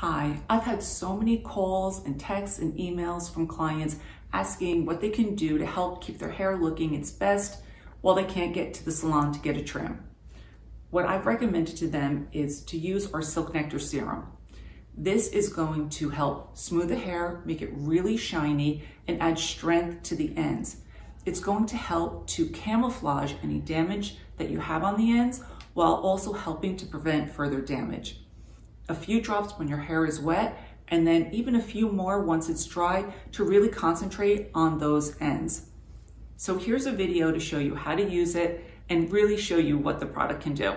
Hi, I've had so many calls and texts and emails from clients asking what they can do to help keep their hair looking its best while they can't get to the salon to get a trim. What I've recommended to them is to use our Silk Nectar Serum. This is going to help smooth the hair, make it really shiny, and add strength to the ends. It's going to help to camouflage any damage that you have on the ends while also helping to prevent further damage a few drops when your hair is wet, and then even a few more once it's dry to really concentrate on those ends. So here's a video to show you how to use it and really show you what the product can do.